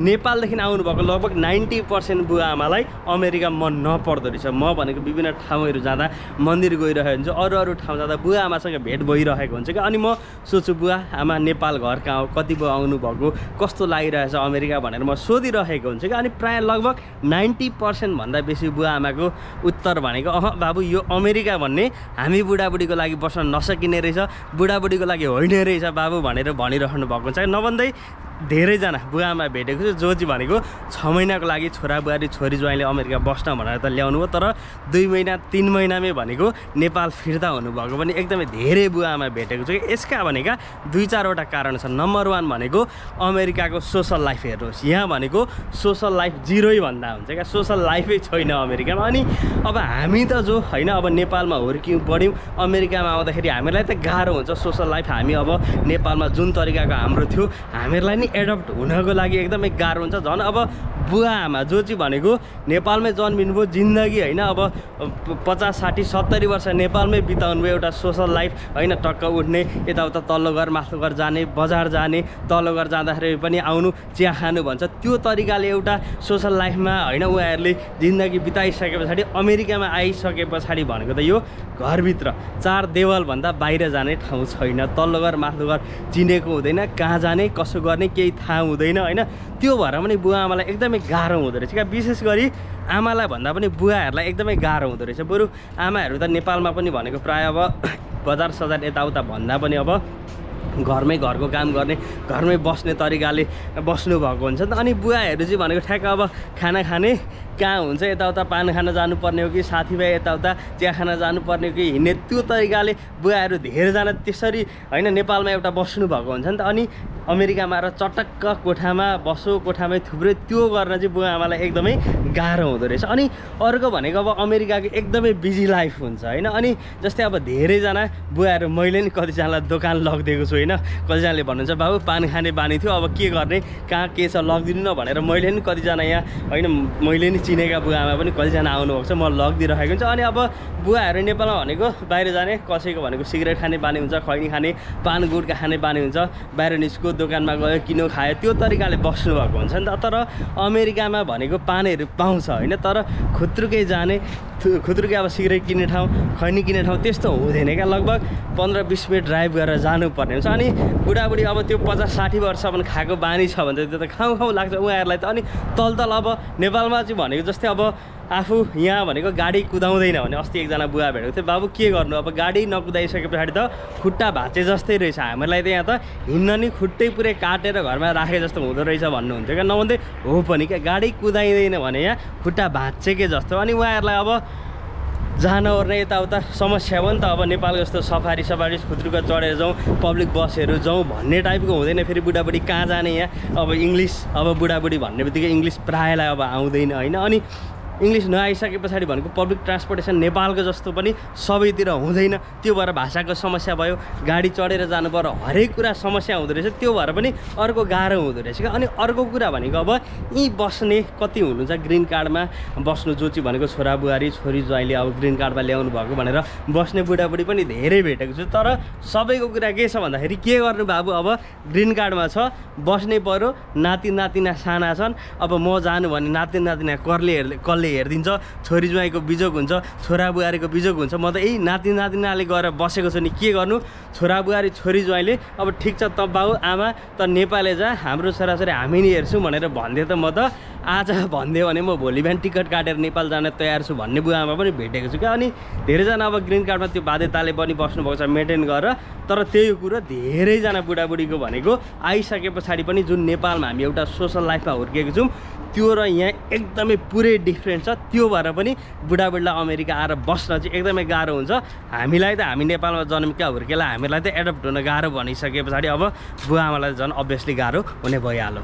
नेपालदेखि आउनुभएको लगभग ninety percent बुवा आमालाई अमेरिका मन नपर्दो रहेछ। म भनेको विभिन्न ठाउँहरू जाँदा मन्दिर गइरहेको हुन्छ अरू अरू ठाउँ जाँदा बुवा आमासँग भेट भइरहेको हुन्छ क्या। अनि म सोच्छु बुवा आमा नेपाल घर कहाँ हो कति भयो आउनुभएको कस्तो लागिरहेछ अमेरिका भनेर म सोधिरहेको हुन्छ क्या। अनि प्रायः लगभग नाइन्टी पर्सेन्टभन्दा बेसी बुवा आमाको उत्तर भनेको अह बाबु यो अमेरिका भन्ने हामी बुढाबुढीको लागि बस्न नसकिने रहेछ बुढाबुढीको लागि होइन रहेछ बाबु भनेर भनिरहनु भएको हुन्छ। नभन्दै धेरैजना बुवा आमा भेटेको छु। जो चाहिँ भनेको छ महिनाको लागि छोरा बुहारी छोरी ज्वाइँले अमेरिका बस्न भनेर त ल्याउनु भयो तर दुई महिना तिन महिनामै भनेको नेपाल फिर्ता हुनुभएको पनि एकदमै धेरै बुवा आमा भेटेको छु यसका भनेका दुई चारवटा कारण छन्। नम्बर वान भनेको अमेरिकाको सोसल लाइफ हेर्नुहोस्। यहाँ भनेको सोसल लाइफ जिरोै भन्दा हुन्छ क्या। सोसल लाइफै छैन अमेरिकामा। अनि अब हामी त जो होइन अब नेपालमा हुर्क्यौँ बढ्यौँ। अमेरिकामा आउँदाखेरि हामीलाई त गाह्रो हुन्छ। सोसल लाइफ हामी अब नेपालमा जुन तरिकाको हाम्रो थियो हामीहरूलाई नि एडप्ट हुनको लागि एकदमै गाह्रो हुन्छ झन् अब बुवा आमा जो चाहिँ भनेको नेपालमै जन्मिनुभयो जिन्दगी होइन अब पचास साठी सत्तरी वर्ष नेपालमै बिताउनु भयो एउटा सोसल लाइफ होइन टक्क उठ्ने यताउता तल्लो घर माथि घर जाने बजार जाने तल्लो घर जाँदाखेरि पनि आउनु चिया खानु भन्छ। त्यो तरिकाले एउटा सोसल लाइफमा होइन उहाँहरूले जिन्दगी बिताइसके पछाडि अमेरिकामा आइसके पछाडि भनेको त यो घरभित्र चार देवालभन्दा बाहिर जाने ठाउँ छैन। तल्लो घर माथिल्लो घर चिनेको हुँदैन कहाँ जाने कसो गर्ने केही थाहा हुँदैन होइन। त्यो भएर पनि बुवा आमालाई एकदमै गाह्रो हुँदो रहेछ क्या? विशेष गरी आमालाई भन्दा पनि बुवाहरूलाई एकदमै गाह्रो हुँदो रहेछ। बरु आमाहरू त नेपालमा पनि भनेको प्रायः अब बजार सजार यताउता भन्दा पनि अब घरमै घरको काम गर्ने घरमै बस्ने तरिकाले बस्नुभएको हुन्छ। नि त अनि बुवाहरू चाहिँ भनेको ठ्याक्क अब खाना खाने कहाँ हुन्छ? यताउता पान खान जानुपर्ने हो कि साथीभाइ यताउता चिया खान जानुपर्ने हो कि हिँड्ने? त्यो तरिकाले बुवाहरू धेरैजना त्यसरी होइन नेपालमा एउटा बस्नुभएको हुन्छ नि त। अनि अमेरिकामा आएर चटक्क कोठामा बसो कोठामै थुप्रै त्यो गर्न चाहिँ बुवा आमालाई एकदमै गाह्रो हुँदो रहेछ। अनि अर्को भनेको अब अमेरिकाको एकदमै बिजी लाइफ हुन्छ होइन। अनि जस्तै अब धेरैजना बुवाहरू मैले नि कतिजनालाई दोकान लगिदिएको छु होइन? कतिजनाले भन्नुहुन्छ बाबु पान खाने बानी थियो अब के गर्ने? कहाँ के छ? लगिदिनु न भनेर मैले नि कतिजना यहाँ होइन मैले नि चिनेका बुवा आमा पनि कतिजना आउनुभएको छ म लगिदिइरहेको हुन्छ। अनि अब बुवाहरू नेपालमा भनेको बाहिर जाने कसैको भनेको सिगरेट खाने बानी हुन्छ खैनी खाने पान गुटका खाने बानी हुन्छ बाहिर निस्को दोकानमा गयो किनो खायो त्यो तरिकाले बस्नुभएको हुन्छ नि त। तर अमेरिकामा भनेको पानहरू पाउँछ होइन? तर खुत्रुकै जाने खुत्रुकै अब सिगरेट किन्ने ठाउँ खैनी किन्ने ठाउँ त्यस्तो हुँदैन क्या। लगभग पन्ध्र बिस मिनट ड्राइभ गरेर जानुपर्ने हुन्छ। अनि बुढाबुढी अब त्यो पचास साठी वर्षसम्म खाएको बानी छ भने त त्यो त खाउँ खाउँ लाग्छ उहाँहरूलाई त। अनि तल तल अब नेपालमा चाहिँ भनेको जस्तै अब आफू यहाँ भनेको गाडी कुदाउँदैन भने अस्ति एकजना बुवा भेटेको थियो बाबु के गर्नु? अब गाडी नकुदाइसके पछाडि त खुट्टा भाँचे जस्तै रहेछ। हामीलाई त यहाँ त हिँड्न नि खुट्टै पुरै काटेर घरमा राखे जस्तो हुँदो रहेछ भन्नुहुन्थ्यो क्या। नभन्दै हो पनि क्या गाडी कुदाइँदैन भने यहाँ खुट्टा भाँचेकै जस्तो अनि उहाँहरूलाई अब जान ओर्ने यताउता समस्या हो नि त अब नेपालको जस्तो सफारी सफारी खुद्रुका चढेर जाउँ पब्लिक बसहरू जाउँ भन्ने टाइपको हुँदैन फेरि बुढाबुढी कहाँ जाने यहाँ? अब इङ्ग्लिस अब बुढाबुढी भन्ने बित्तिकै इङ्ग्लिस प्रायःलाई अब आउँदैन होइन? अनि इङ्ग्लिस नआइसके पछाडि भनेको पब्लिक ट्रान्सपोर्टेसन नेपालको जस्तो पनि सबैतिर हुँदैन। त्यो भएर भाषाको समस्या भयो गाडी चढेर जानु पर्यो हरेक कुरा समस्या हुँदो रहेछ। त्यो भएर पनि अर्को गाह्रो हुँदो रहेछ क्या। अनि अर्को कुरा भनेको अब यहीँ बस्ने कति हुनुहुन्छ ग्रिन कार्डमा? बस्नु जो चाहिँ भनेको छोरा बुहारी छोरी ज्वाइँले अब ग्रिन कार्डमा ल्याउनु भएको भनेर बस्ने बुढाबुढी पनि धेरै भेटेको छु। तर सबैको कुरा के छ भन्दाखेरि के गर्नु बाबु? अब ग्रिन कार्डमा छ बस्नै पऱ्यो नाति नातिना साना छन्। अब म जानु भने नाति नातिना करले हेर्ले कसले हेरिदिन्छ छोरी ज्वाइँको बिजोग हुन्छ छोरा बुहारीको बिजोग हुन्छ। म त यही नाति नातिनाले गएर बसेको छु नि के गर्नु? छोरा बुहारी छोरी ज्वाइँले अब ठिक छ त बाउ आमा त नेपालले जा हाम्रो छोराछोरी हामी नि हेर्छौँ भनेर भन्दै त म त आज भनिदियो भने म भोलि बिहान टिकट काटेर नेपाल जान तयार छु भन्ने बुवा आमा पनि भेटेको छु क्या। अनि धेरैजना अब ग्रिन कार्डमा त्यो बाध्यताले पनि बस्नुभएको छ मेन्टेन गरेर तर त्यही कुरो। धेरैजना बुढाबुढीको भनेको आइसके पछाडि पनि जुन नेपालमा हामी एउटा सोसल लाइफमा हुर्किएको छौँ त्यो र यहाँ एकदमै पुरै डिफ्रेन्ट छ। त्यो भएर पनि बुढाबुढीलाई अमेरिका आएर बस्न चाहिँ एकदमै गाह्रो हुन्छ। हामीलाई त हामी नेपालमा जन्मेका हुर्केला हामीलाई त एडप्ट हुन गाह्रो भनिसके पछाडि अब बुवा आमालाई झन् अभियसली गाह्रो हुने भइहाल्यो।